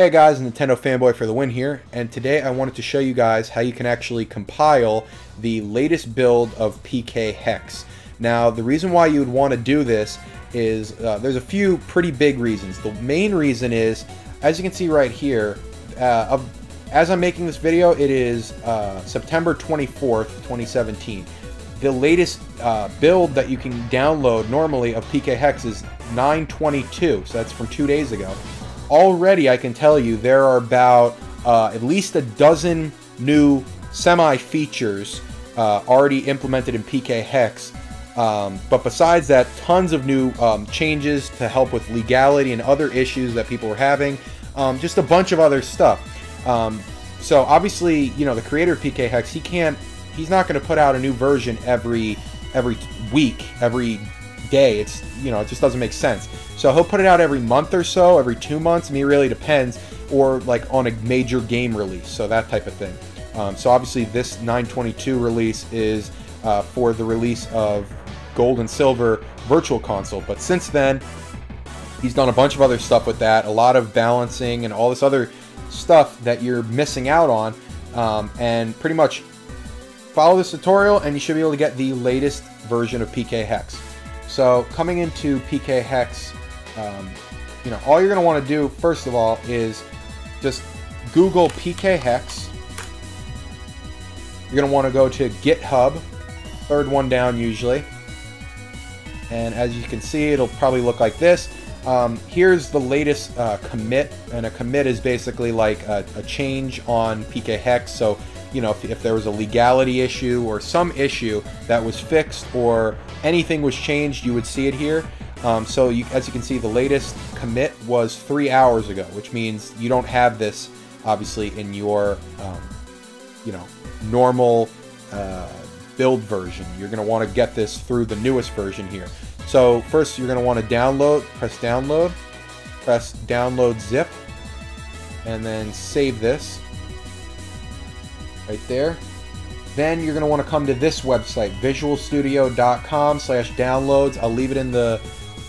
Hey guys, Nintendo Fanboy for the win here, and today I wanted to show you guys how you can actually compile the latest build of PKHeX. Now, the reason why you would want to do this is, uh, there's a few pretty big reasons. The main reason is, as you can see right here, uh, as I'm making this video, it is uh, September 24th, 2017. The latest uh, build that you can download normally of PKHeX is 922, so that's from two days ago already I can tell you there are about uh, at least a dozen new semi features uh, already implemented in PKHeX. Um, but besides that, tons of new um, changes to help with legality and other issues that people were having. Um, just a bunch of other stuff. Um, so obviously, you know, the creator of PKHeX, he can't, he's not going to put out a new version every every week, every day. It's you know, it just doesn't make sense. So he'll put it out every month or so, every two months. I mean, it really depends, or like on a major game release, so that type of thing. Um, so obviously, this 922 release is uh, for the release of Gold and Silver Virtual Console. But since then, he's done a bunch of other stuff with that, a lot of balancing and all this other stuff that you're missing out on. Um, and pretty much follow this tutorial, and you should be able to get the latest version of PKHeX. So coming into PKHeX um, you know, all you're going to want to do, first of all, is just Google PKHeX. You're going to want to go to GitHub, third one down usually. And as you can see, it'll probably look like this. Um, here's the latest uh, commit, and a commit is basically like a, a change on PKHeX. So, you know, if, if, there was a legality issue or some issue that was fixed or anything was changed, you would see it here. Um, so you, as you can see, the latest commit was three hours ago, which means you don't have this obviously in your, um, you know, normal uh, build version. You're going to want to get this through the newest version here. So first you're going to want to download, press download, press download zip, and then save this right there. Then you're going to want to come to this website, visualstudio.com slash downloads. I'll leave it in the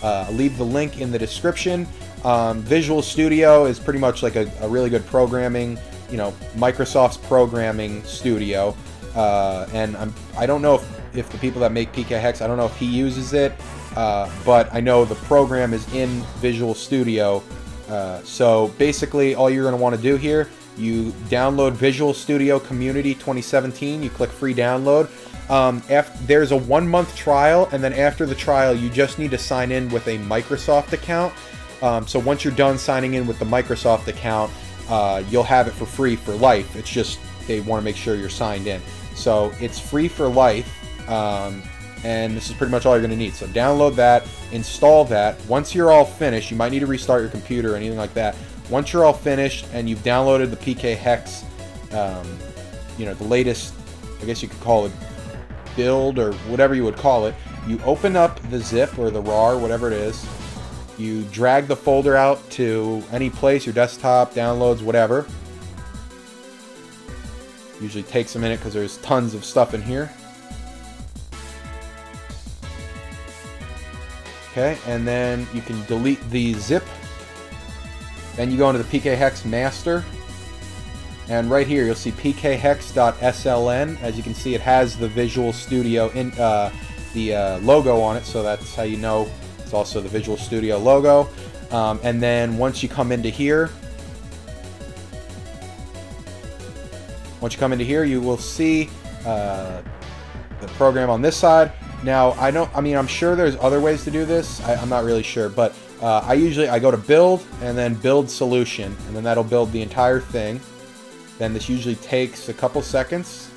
uh, leave the link in the description. Um, Visual Studio is pretty much like a, a, really good programming, you know, Microsoft's programming studio. Uh, and I'm, I don't know if, if the people that make PKHeX, I don't know if he uses it, uh, but I know the program is in Visual Studio. Uh, so basically, all you're going to want to do here, you download Visual Studio Community 2017, you click free download. Um, after, there's a one month trial, and then after the trial, you just need to sign in with a Microsoft account. Um, so once you're done signing in with the Microsoft account, uh, you'll have it for free for life. It's just they want to make sure you're signed in. So it's free for life, um, and this is pretty much all you're going to need. So download that, install that. Once you're all finished, you might need to restart your computer or anything like that. Once you're all finished and you've downloaded the PKHeX, um, you know, the latest, I guess you could call it build or whatever you would call it, you open up the zip or the RAR, whatever it is, you drag the folder out to any place, your desktop, downloads, whatever. Usually takes a minute because there's tons of stuff in here. Okay, and then you can delete the zip. Then you go into the PKHeX master and right here, you'll see pkhex.sln. As you can see, it has the Visual Studio in uh, the uh, logo on it, so that's how you know it's also the Visual Studio logo. Um, and then once you come into here, once you come into here, you will see uh, the program on this side. Now, I don't. I mean, I'm sure there's other ways to do this. I, am not really sure, but uh, I usually I go to build and then build solution, and then that'll build the entire thing. Then this usually takes a couple seconds.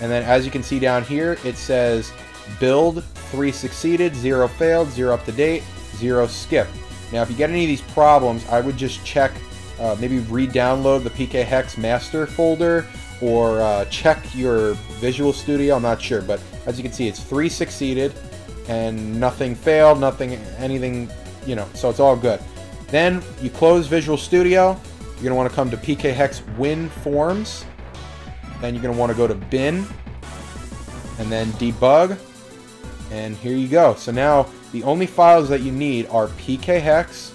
And then as you can see down here, it says build, 3 succeeded, 0 failed, 0 up to date, 0 skip. Now if you get any of these problems, I would just check, uh, maybe re-download the PKHeX master folder or uh, check your Visual Studio, I'm not sure. But as you can see, it's 3 succeeded and nothing failed, nothing, anything, you know, so it's all good. Then you close Visual Studio. You're going to want to come to PKHeX Win Forms. Then you're going to want to go to Bin. And then Debug. And here you go. So now the only files that you need are pkhex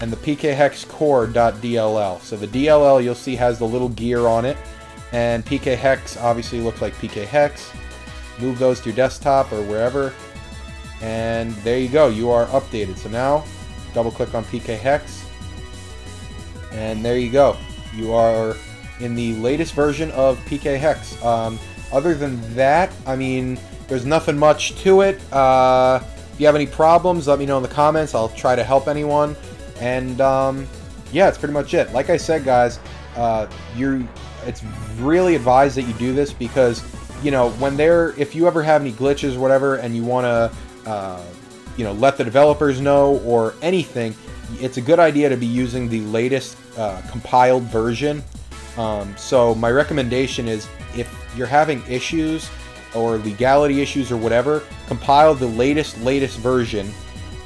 and the pkhex core.dll. So the DLL you'll see has the little gear on it and pkhex obviously looks like pkhex. Move those to your desktop or wherever and there you go. You are updated. So now double click on pkhex and there you go. You are in the latest version of pkhex. Um, other than that, I mean, there's nothing much to it. Uh, if you have any problems, let me know in the comments. I'll try to help anyone. And um, yeah, it's pretty much it. Like I said, guys, uh, you it's really advised that you do this because you know when they're if you ever have any glitches or whatever, and you want to uh, you know let the developers know or anything, it's a good idea to be using the latest uh, compiled version. Um, so my recommendation is if you're having issues or legality issues or whatever, compile the latest, latest version,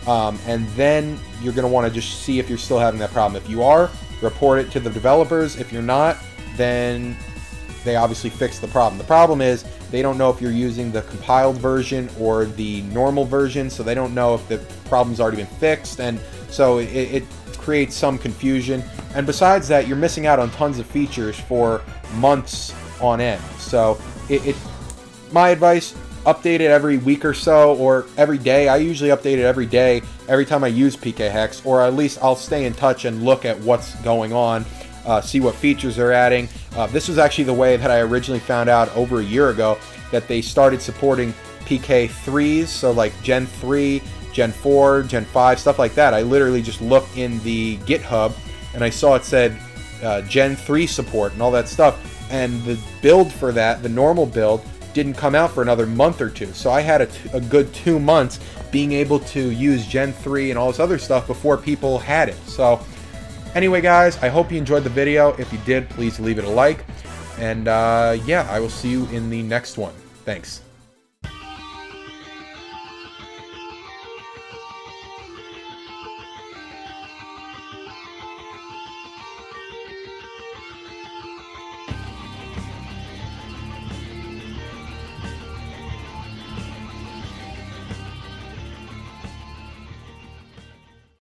um, and then you're going to want to just see if you're still having that problem. If you are, report it to the developers. If you're not, then they obviously fix the problem. The problem is they don't know if you're using the compiled version or the normal version, so they don't know if the problem's already been fixed, and so it, it creates some confusion. And besides that, you're missing out on tons of features for months on end. So it, it my advice, update it every week or so or every day. I usually update it every day every time I use pkhex or at least I'll stay in touch and look at what's going on, uh, see what features they're adding. Uh, this was actually the way that I originally found out over a year ago that they started supporting PK3s, so like Gen 3, Gen 4, Gen 5, stuff like that. I literally just looked in the GitHub and I saw it said uh, Gen 3 support and all that stuff. And the build for that, the normal build, didn't come out for another month or two. So I had a, good two months being able to use Gen 3 and all this other stuff before people had it. So anyway, guys, I hope you enjoyed the video. If you did, please leave it a like. And uh, yeah, I will see you in the next one. Thanks.